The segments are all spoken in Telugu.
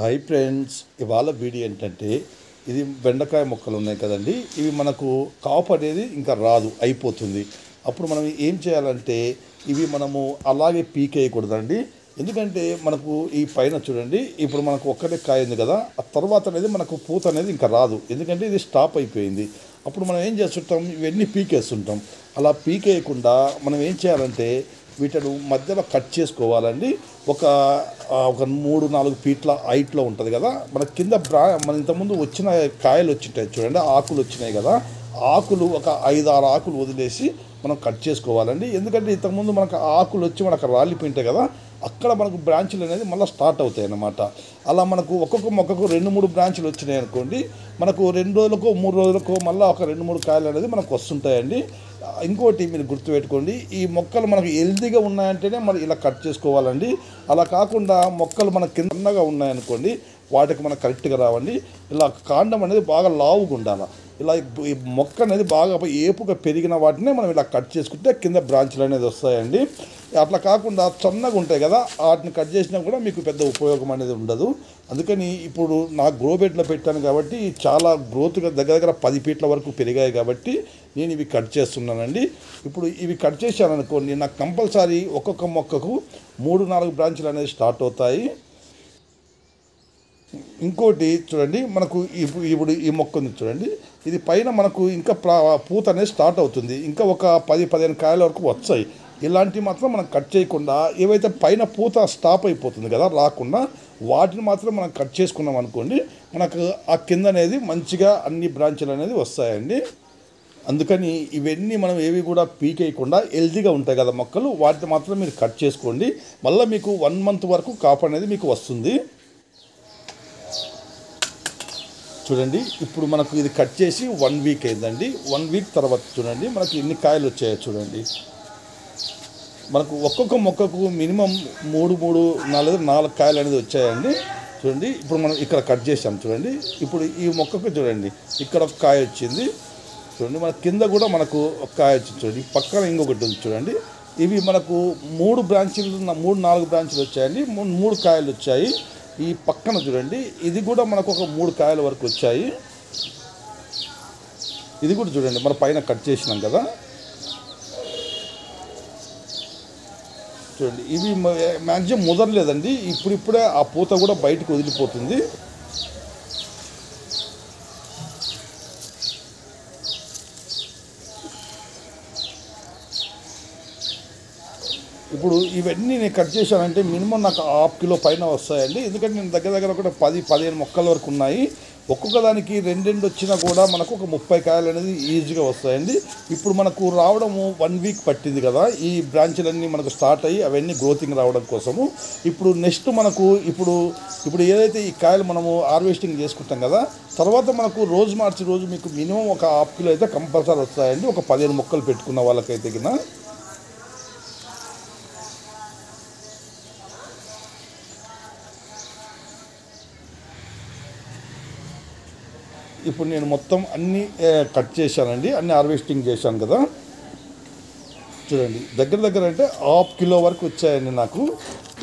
హాయ్ ఫ్రెండ్స్ ఇవాళ వీడియో ఏంటంటే ఇది బెండకాయ మొక్కలు ఉన్నాయి కదండి ఇవి మనకు కాపు అనేది ఇంకా రాదు అయిపోతుంది. అప్పుడు మనం ఏం చేయాలంటే ఇవి మనము అలాగే పీకేయకూడదండి. ఎందుకంటే మనకు ఈ పైన చూడండి ఇప్పుడు మనకు ఒక్కటే కాయ ఉంది కదా ఆ తర్వాత అనేది మనకు పూత అనేది ఇంకా రాదు. ఎందుకంటే ఇది స్టాప్ అయిపోయింది. అప్పుడు మనం ఏం చేస్తుంటాం ఇవన్నీ పీకేస్తుంటాం. అలా పీకేయకుండా మనం ఏం చేయాలంటే వీటిని మధ్యలో కట్ చేసుకోవాలండి. ఒక ఒక మూడు నాలుగు ఫీట్ల హైట్లో ఉంటుంది కదా. మన కింద బ్రా మన ఇంతకుముందు వచ్చిన కాయలు వచ్చింటాయి చూడండి ఆకులు వచ్చినాయి కదా. ఆకులు ఒక ఐదు ఆరు ఆకులు వదిలేసి మనం కట్ చేసుకోవాలండి. ఎందుకంటే ఇంతకుముందు మనకు ఆకులు వచ్చి మనకు రాలిపోయింటాయి కదా. అక్కడ మనకు బ్రాంచులు అనేది మళ్ళీ స్టార్ట్ అవుతాయి అన్నమాట. అలా మనకు ఒక్కొక్క మొక్కకు రెండు మూడు బ్రాంచులు వచ్చినాయి అనుకోండి మనకు రెండు రోజులకో మూడు రోజులకో మళ్ళీ ఒక రెండు మూడు కాయలు అనేది మనకు వస్తుంటాయండి. ఇంకోటి మీరు గుర్తుపెట్టుకోండి ఈ మొక్కలు మనకు హెల్దీగా ఉన్నాయంటేనే మనం ఇలా కట్ చేసుకోవాలండి. అలా కాకుండా మొక్కలు మన కిందగా ఉన్నాయనుకోండి వాటికి మనం కరెక్ట్గా రావండి. ఇలా కాండం అనేది బాగా లావుగా ఉండాలి. ఇలా ఈ మొక్క అనేది బాగా ఏపుగా పెరిగిన వాటినే మనం ఇలా కట్ చేసుకుంటే కింద బ్రాంచ్లు అనేది వస్తాయండి. అట్లా కాకుండా సన్నగా ఉంటాయి కదా వాటిని కట్ చేసినా కూడా మీకు పెద్ద ఉపయోగం అనేది ఉండదు. అందుకని ఇప్పుడు నా గ్రో బెడ్లో పెట్టాను కాబట్టి చాలా గ్రోత్గా దగ్గర దగ్గర పది ఫీట్ల వరకు పెరిగాయి కాబట్టి నేను ఇవి కట్ చేస్తున్నానండి. ఇప్పుడు ఇవి కట్ చేశాను అనుకోండి నాకు కంపల్సరీ ఒక్కొక్క మొక్కకు మూడు నాలుగు బ్రాంచ్లు అనేది స్టార్ట్ అవుతాయి. ఇంకోటి చూడండి మనకు ఇప్పుడు ఇప్పుడు ఈ మొక్క ఉంది చూడండి ఇది పైన మనకు ఇంకా పూత అనేది స్టార్ట్ అవుతుంది. ఇంకా ఒక పది పదిహేను కాయల వరకు వచ్చాయి ఇలాంటివి మాత్రం మనం కట్ చేయకుండా ఏవైతే పైన పూత స్టాప్ అయిపోతుంది కదా రాకుండా వాటిని మాత్రం మనం కట్ చేసుకున్నాం అనుకోండి మనకు ఆ కింద అనేది మంచిగా అన్ని బ్రాంచులు అనేది వస్తాయండి. అందుకని ఇవన్నీ మనం ఏవి కూడా పీకేయకుండా హెల్తీగా ఉంటాయి కదా మొక్కలు వాటిని మాత్రం మీరు కట్ చేసుకోండి. మళ్ళీ మీకు వన్ మంత్ వరకు కాపు అనేది మీకు వస్తుంది. చూడండి ఇప్పుడు మనకు ఇది కట్ చేసి వన్ వీక్ అయిందండి. వన్ వీక్ తర్వాత చూడండి మనకి ఎన్ని కాయలు వచ్చాయో చూడండి. మనకు ఒక్కొక్క మొక్కకు మినిమం మూడు మూడు నాలుగు నాలుగు కాయలు అనేది వచ్చాయండి. చూడండి ఇప్పుడు మనం ఇక్కడ కట్ చేసాం చూడండి. ఇప్పుడు ఈ మొక్కకు చూడండి ఇక్కడ ఒక కాయ వచ్చింది. చూడండి మన కింద కూడా మనకు ఒక కాయ వచ్చింది చూడండి. పక్కన ఇంకొకటి ఉంది చూడండి. ఇవి మనకు మూడు బ్రాంచీలు మూడు నాలుగు బ్రాంచీలు వచ్చాయండి. మూడు మూడు కాయలు వచ్చాయి. ఈ పక్కన చూడండి ఇది కూడా మనకు ఒక మూడు కాయల వరకు వచ్చాయి. ఇది కూడా చూడండి మన పైన కట్ చేసినాం కదా. చూడండి. ఇవి మ్యాక్సిమం ముదరలేదండి. ఇప్పుడిప్పుడే ఆ పూత కూడా బయటకు వదిలిపోతుంది. ఇప్పుడు ఇవన్నీ నేను కట్ చేశానంటే మినిమం నాకు హాఫ్ కిలో పైన వస్తాయండి. ఎందుకంటే నేను దగ్గర దగ్గర ఒక పది పదిహేను మొక్కల వరకు ఉన్నాయి. ఒక్కొక్క దానికి రెండు రెండు వచ్చినా కూడా మనకు ఒక ముప్పై కాయలు అనేది ఈజీగా వస్తాయండి. ఇప్పుడు మనకు రావడము వన్ వీక్ పట్టింది కదా ఈ బ్రాంచ్లన్నీ మనకు స్టార్ట్ అయ్యి అవన్నీ గ్రోతింగ్ రావడం కోసము. ఇప్పుడు నెక్స్ట్ మనకు ఇప్పుడు ఇప్పుడు ఏదైతే ఈ కాయలు మనము హార్వెస్టింగ్ చేసుకుంటాం కదా తర్వాత మనకు రోజు మార్చి రోజు మీకు మినిమం ఒక హాఫ్ కిలో అయితే కంపల్సరీ వస్తాయండి. ఒక పదిహేను మొక్కలు పెట్టుకున్న వాళ్ళకైతే కింద. ఇప్పుడు నేను మొత్తం అన్నీ కట్ చేశానండి. అన్ని హార్వెస్టింగ్ చేశాను కదా. చూడండి దగ్గర దగ్గర అంటే హాఫ్ కిలో వరకు వచ్చాయండి నాకు.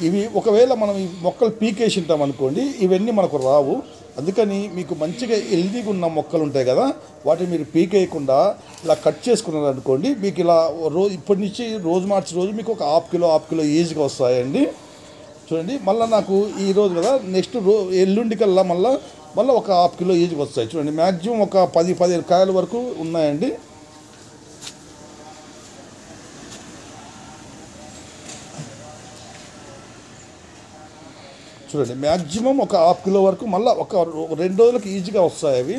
ఇవి ఒకవేళ మనం ఈ మొక్కలు పీకేసి ఉంటాం అనుకోండి ఇవన్నీ మనకు రావు. అందుకని మీకు మంచిగా హెల్దీగా ఉన్న మొక్కలు ఉంటాయి కదా వాటిని మీరు పీకేయకుండా ఇలా కట్ చేసుకున్నారు అనుకోండి మీకు ఇలా రోజు ఇప్పటి నుంచి రోజు మార్చి రోజు మీకు ఒక హాఫ్ కిలో హాఫ్ కిలో ఈజీగా వస్తాయండి. చూడండి మళ్ళీ నాకు ఈరోజు కదా నెక్స్ట్ రో ఎల్లుండి కల్లా మళ్ళీ మళ్ళీ ఒక హాఫ్ కిలో ఈజీగా వస్తాయి. చూడండి మ్యాక్సిమం ఒక పది పదిహేను కాయల వరకు ఉన్నాయండి. చూడండి మ్యాక్సిమం ఒక హాఫ్ కిలో వరకు మళ్ళీ ఒక రెండు రోజులకు ఈజీగా వస్తాయి అవి.